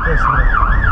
acontece, né?